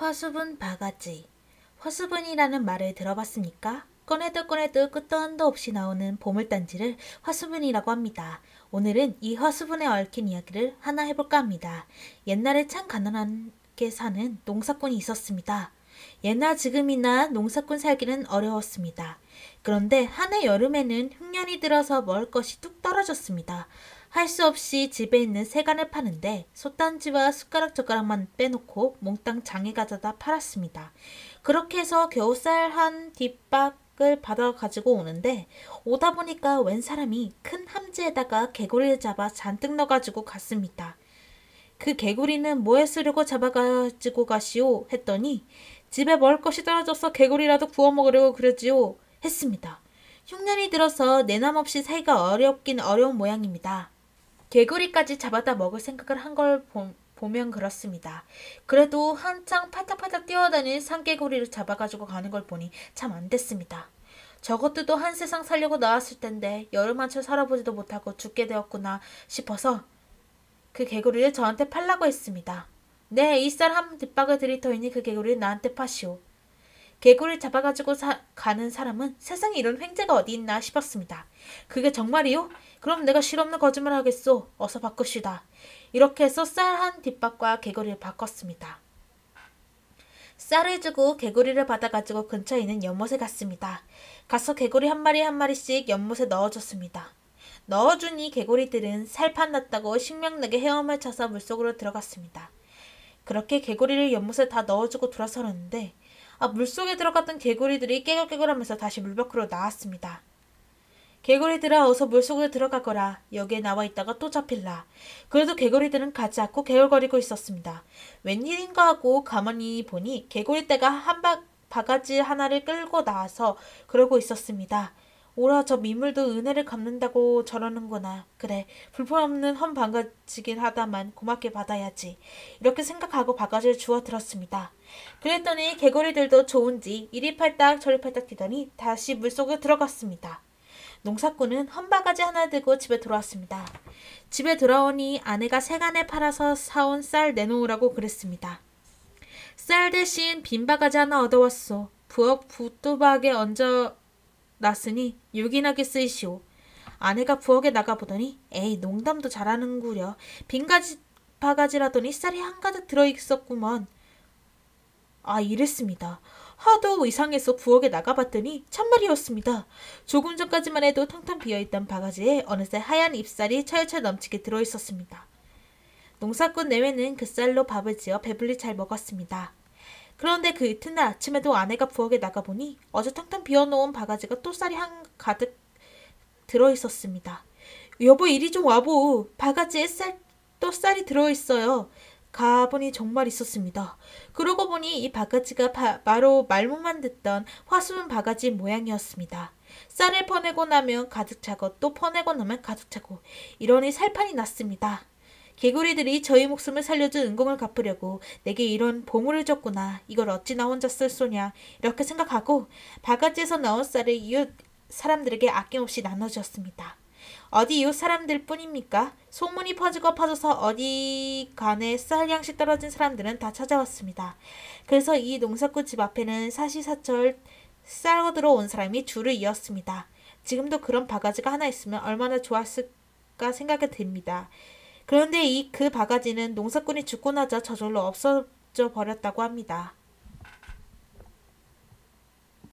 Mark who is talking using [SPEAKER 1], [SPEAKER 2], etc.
[SPEAKER 1] 화수분 바가지. 화수분이라는 말을 들어봤습니까? 꺼내도 꺼내도 끝도 한도 없이 나오는 보물단지를 화수분이라고 합니다. 오늘은 이 화수분에 얽힌 이야기를 하나 해볼까 합니다. 옛날에 참 가난하게 사는 농사꾼이 있었습니다. 옛날 지금이나 농사꾼 살기는 어려웠습니다. 그런데 한 해 여름에는 흉년이 들어서 먹을 것이 뚝 떨어졌습니다. 할 수 없이 집에 있는 세간을 파는데 솥단지와 숟가락 젓가락만 빼놓고 몽땅 장에 가져다 팔았습니다. 그렇게 해서 겨우 쌀 한 뒷박을 받아 가지고 오는데 오다 보니까 웬 사람이 큰 함지에다가 개구리를 잡아 잔뜩 넣어가지고 갔습니다. 그 개구리는 뭐에 쓰려고 잡아가지고 가시오 했더니 집에 먹을 것이 떨어져서 개구리라도 구워 먹으려고 그러지요 했습니다. 흉년이 들어서 내남 없이 살기가 어렵긴 어려운 모양입니다. 개구리까지 잡아다 먹을 생각을 한 걸 보면 그렇습니다. 그래도 한창 팔딱팔딱 뛰어다니는 산개구리를 잡아가지고 가는 걸 보니 참 안 됐습니다. 저것들도 한 세상 살려고 나왔을 텐데 여름 한철 살아보지도 못하고 죽게 되었구나 싶어서 그 개구리를 저한테 팔라고 했습니다. 네, 이 쌀 한 뒷박을 들일 터이니 그 개구리를 나한테 파시오. 개구리를 잡아가지고 사, 가는 사람은 세상에 이런 횡재가 어디 있나 싶었습니다. 그게 정말이요? 그럼 내가 실없는 거짓말 하겠소. 어서 바꾸시다. 이렇게 해서 쌀한 뒷박과 개구리를 바꿨습니다. 쌀을 주고 개구리를 받아가지고 근처에 있는 연못에 갔습니다. 가서 개구리 한 마리 한 마리씩 연못에 넣어줬습니다. 넣어주니 개구리들은 살판 났다고 식명나게 헤엄을 쳐서 물속으로 들어갔습니다. 그렇게 개구리를 연못에 다 넣어주고 돌아서는데 아, 물속에 들어갔던 개구리들이 깨글깨글하면서 다시 물 밖으로 나왔습니다. 개구리들아 어서 물속으로 들어가거라. 여기에 나와 있다가 또 잡힐라. 그래도 개구리들은 가지 않고 개울거리고 있었습니다. 웬일인가 하고 가만히 보니 개구리 떼가 한 바, 바가지 하나를 끌고 나와서 그러고 있었습니다. 오라 저 미물도 은혜를 갚는다고 저러는구나. 그래 불편없는 헌 바가지긴 하다만 고맙게 받아야지. 이렇게 생각하고 바가지를 주워 들었습니다. 그랬더니 개구리들도 좋은지 이리 팔딱 저리 팔딱 뛰더니 다시 물속에 들어갔습니다. 농사꾼은 헌바가지 하나 들고 집에 돌아왔습니다. 집에 돌아오니 아내가 세간에 팔아서 사온 쌀 내놓으라고 그랬습니다. 쌀 대신 빈 바가지 하나 얻어왔소. 부엌 부뚜박에 얹어 놨으니 유기나게 쓰이시오. 아내가 부엌에 나가보더니 에이 농담도 잘하는구려. 빈 가지 바가지라더니 쌀이 한가득 들어있었구먼. 아 이랬습니다. 하도 이상해서 부엌에 나가봤더니 참말이었습니다. 조금 전까지만 해도 텅텅 비어있던 바가지에 어느새 하얀 잎살이 철철 넘치게 들어있었습니다. 농사꾼 내외는 그 쌀로 밥을 지어 배불리 잘 먹었습니다. 그런데 그 이튿날 아침에도 아내가 부엌에 나가보니 어제 텅텅 비어놓은 바가지가 또 쌀이 한 가득 들어있었습니다. 여보 이리 좀 와보. 바가지에 쌀, 또 쌀이 들어있어요. 가보니 정말 있었습니다. 그러고 보니 이 바가지가 바, 바로 말문만 듣던 화수분 바가지 모양이었습니다. 쌀을 퍼내고 나면 가득 차고 또 퍼내고 나면 가득 차고 이러니 살판이 났습니다. 개구리들이 저희 목숨을 살려준 은공을 갚으려고 내게 이런 보물을 줬구나. 이걸 어찌 나 혼자 쓸 소냐. 이렇게 생각하고 바가지에서 나온 쌀을 이웃 사람들에게 아낌없이 나눠주었습니다. 어디 이웃 사람들 뿐입니까? 소문이 퍼지고 퍼져서 어디 간에 쌀 양식 떨어진 사람들은 다 찾아왔습니다. 그래서 이 농사꾼 집 앞에는 사시사철 쌀 얻으러 온 사람이 줄을 이었습니다. 지금도 그런 바가지가 하나 있으면 얼마나 좋았을까 생각이 듭니다. 그런데 이 그 바가지는 농사꾼이 죽고 나자 저절로 없어져 버렸다고 합니다.